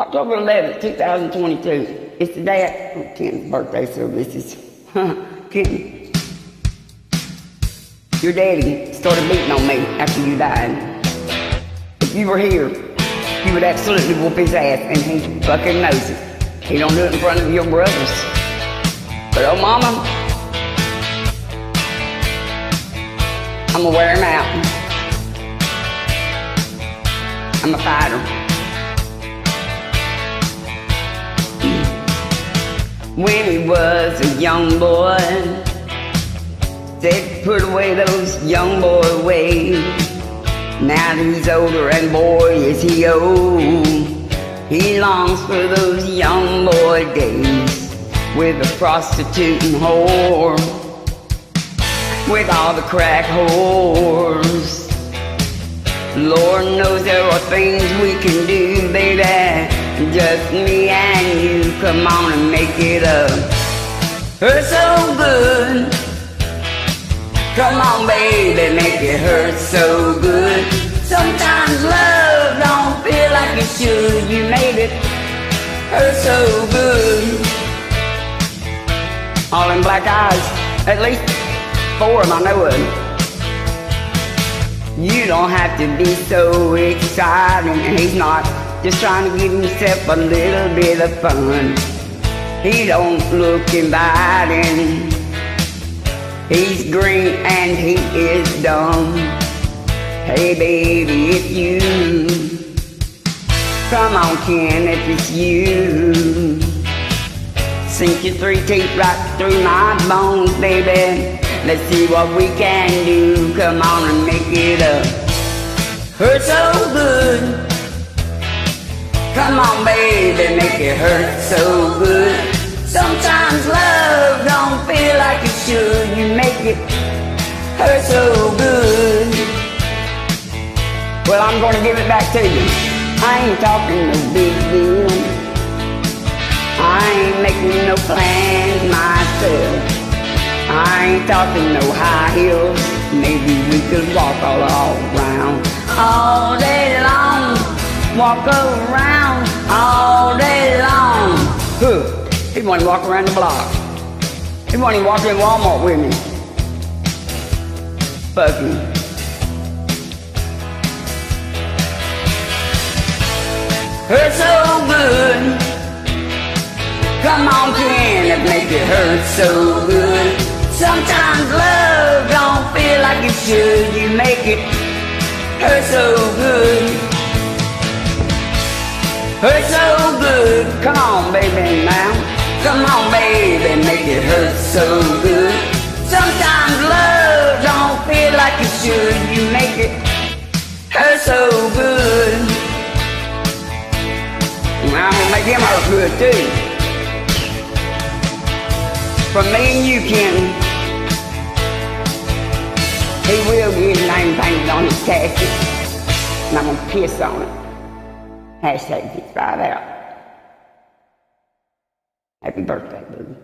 October 11th, 2022. It's the day of oh, Ken's birthday services. Ken, your daddy started beating on me after you died. If you were here, you would absolutely whoop his ass, and he fucking knows it. He don't do it in front of your brothers. But oh, mama, I'm gonna wear him out. I'm a fighter. When he was a young boy. Said put away those young boy ways. Now he's older and boy is he old. He longs for those young boy days with a prostitute and whore. With all the crack whores. Lord knows there are things we can do, baby. Just me and come on and make it up. Hurt so good. Come on, baby, make it hurt so good. Sometimes love don't feel like it should. You made it hurt so good. All in black eyes, at least four of I know of. You don't have to be so excited. and he's not just trying to give himself a little bit of fun. He don't look inviting. He's green and he is dumb. Hey baby, it's you. Come on, Ken, if it's you. Sink your three teeth right through my bones, baby. Let's see what we can do. Come on and make it up. Hurt so good. Come on, baby, make it hurt so good. Sometimes love don't feel like it should. You make it hurt so good. Well, I'm gonna give it back to you. I ain't talking no big deal. I ain't making no plans myself. I ain't talking no high heels. Maybe we could walk all around all day long. Walk around all day long. Who? He want to walk around the block. He want to walk in Walmart with me. Fuck you. Hurt so good. Come on, can it make it hurt so good? Sometimes love don't feel like it should. You make it hurt so good. Hurt so good, come on baby now Come on baby, make it hurt so good. Sometimes love don't feel like it should. You make it hurt so good. I'm gonna make him hurt good too. From me and you, Kenny He will get name painted on his casket And I'm gonna piss on it Hashtag five out. Happy birthday, baby.